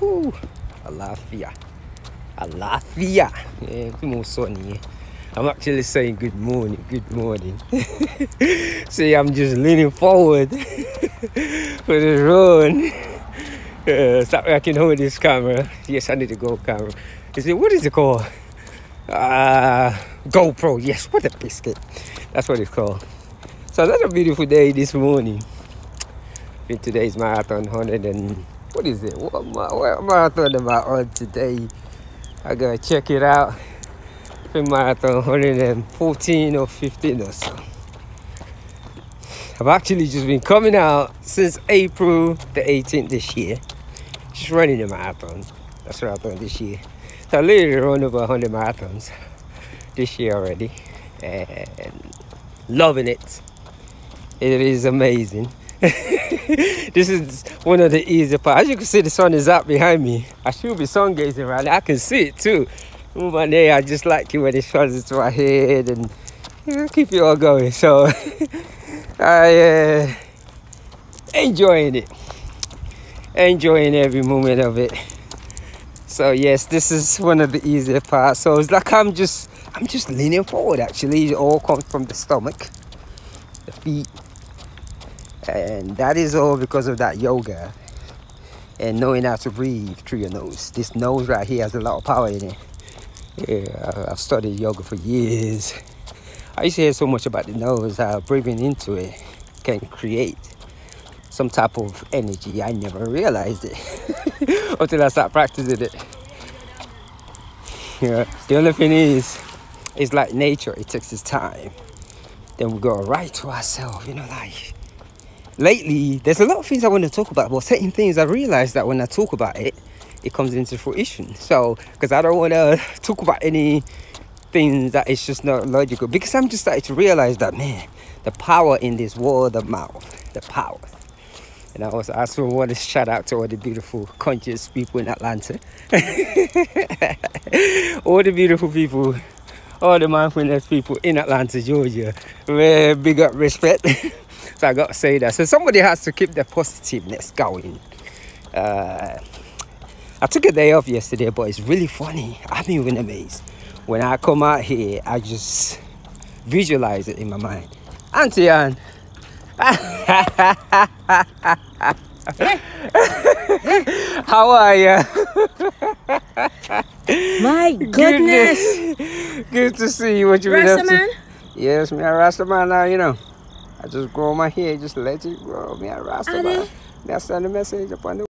Whew. Alafia. Alafia. Yeah, morning, Sonny. I'm actually saying good morning, good morning. See, I'm just leaning forward for the run. Uh, so I can hold this camera. Yes, I need a go camera. Is it what is it called? Uh, GoPro. Yes, what a biscuit. That's what it's called. So that's a beautiful day this morning. Today's marathon 100 and what is it? What, what marathon am I on today? I gotta check it out. I think marathon 114 or 15 or so. I've actually just been coming out since April the 18th this year. Just running a marathon. That's what I've done this year. So I literally run over 100 marathons this year already. And loving it. It is amazing. this is one of the easier parts. As you can see, the sun is out behind me. I should be sun gazing right now. I can see it too. Move my neck. I just like it when it shines into my head and you know, keep it all going. So I uh, enjoying it, enjoying every moment of it. So yes, this is one of the easier parts. So it's like I'm just I'm just leaning forward. Actually, it all comes from the stomach, the feet, and that is all because of that yoga and knowing how to breathe through your nose. This nose right here has a lot of power in it. Yeah, I've studied yoga for years. I used to hear so much about the nose, how breathing into it can create some type of energy. I never realized it until I started practicing it. Yeah, the only thing is, it's like nature, it takes its time. Then we go right to ourselves, you know, like lately, there's a lot of things I want to talk about, but certain things I realize that when I talk about it, it comes into fruition. So, because I don't want to talk about any things that it's just not logical, because I'm just starting to realize that, man, the power in this word of mouth, the power. And I also, also want to shout out to all the beautiful, conscious people in Atlanta. all the beautiful people, all the mindfulness people in Atlanta, Georgia. Big up respect. so I got to say that. So somebody has to keep the positiveness going. Uh, I took a day off yesterday, but it's really funny. I'm even amazed. When I come out here, I just visualize it in my mind. Auntie Anne. How are you? My goodness. Good to see you. What you been up to? Yes, me a Rasta man now, you know. I just grow my hair, just let it grow. Me a Rasta Are man. they? Me a send a message upon the